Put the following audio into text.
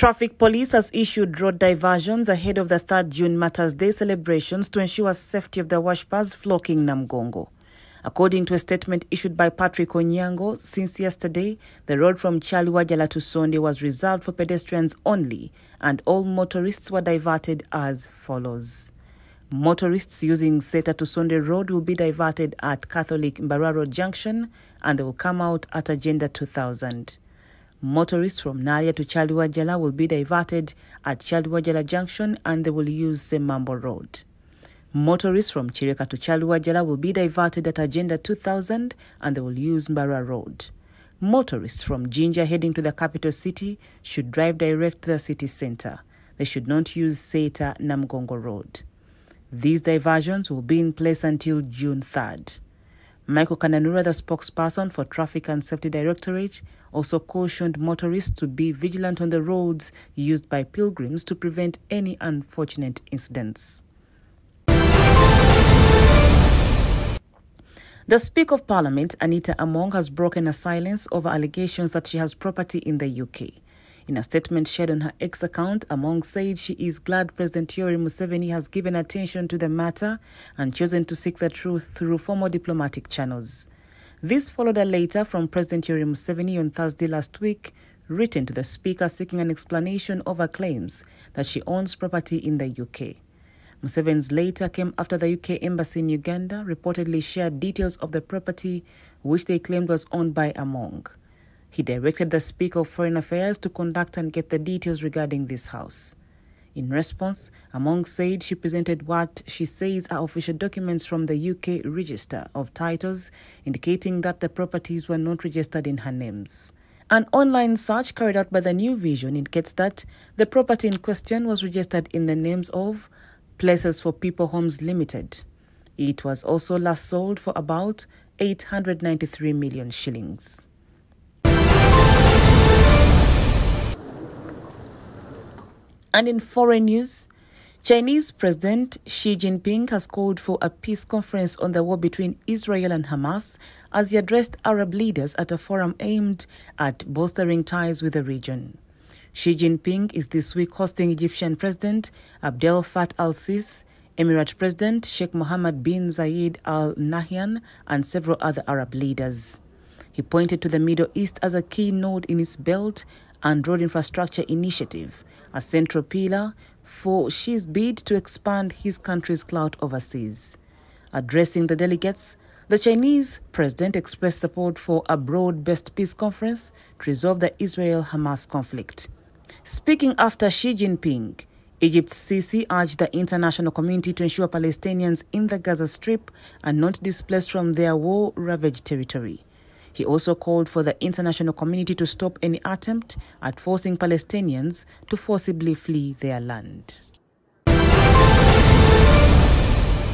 Traffic Police has issued road diversions ahead of the 3rd June Martyrs Day celebrations to ensure safety of the worshippers flocking Namugongo. According to a statement issued by Patrick Onyango, since yesterday, the road from Kyaliwajala to Sonde was reserved for pedestrians only and all motorists were diverted as follows. Motorists using Seeta to Sonde Road will be diverted at Catholic Mbarara Junction and they will come out at Agenda 2000. Motorists from Nalya to Kyaliwajala will be diverted at Kyaliwajala Junction and they will use Semambo Road. Motorists from Kireka to Kyaliwajala will be diverted at Agenda 2000 and they will use Mbara Road. Motorists from Jinja heading to the capital city should drive direct to the city center. They should not use Seeta Namugongo Road. These diversions will be in place until June 3rd. Michael Kananura, the spokesperson for Traffic and Safety Directorate, also cautioned motorists to be vigilant on the roads used by pilgrims to prevent any unfortunate incidents. The Speaker of Parliament, Anita Among, has broken a silence over allegations that she has property in the UK. In a statement shared on her X account, Among said she is glad President Yoweri Museveni has given attention to the matter and chosen to seek the truth through formal diplomatic channels. This followed a letter from President Yoweri Museveni on Thursday last week, written to the Speaker seeking an explanation of her claims that she owns property in the UK. Museveni's letter came after the UK embassy in Uganda reportedly shared details of the property which they claimed was owned by Among. He directed the Speaker of Foreign Affairs to conduct and get the details regarding this house. In response, Among said she presented what she says are official documents from the UK Register of Titles indicating that the properties were not registered in her names. An online search carried out by the New Vision indicates that the property in question was registered in the names of Places for People Homes Limited. It was also last sold for about 893 million shillings. And in foreign news, Chinese President Xi Jinping has called for a peace conference on the war between Israel and Hamas as he addressed Arab leaders at a forum aimed at bolstering ties with the region. Xi Jinping is this week hosting Egyptian President Abdel Fattah al-Sisi, Emirate President Sheikh Mohammed bin Zayed Al Nahyan, and several other Arab leaders. He pointed to the Middle East as a key node in his Belt and Road Infrastructure Initiative, a central pillar for Xi's bid to expand his country's clout overseas. Addressing the delegates, the Chinese president expressed support for a broad based peace conference to resolve the Israel Hamas conflict. Speaking after Xi Jinping, Egypt's Sisi urged the international community to ensure Palestinians in the Gaza Strip are not displaced from their war ravaged territory. He also called for the international community to stop any attempt at forcing Palestinians to forcibly flee their land.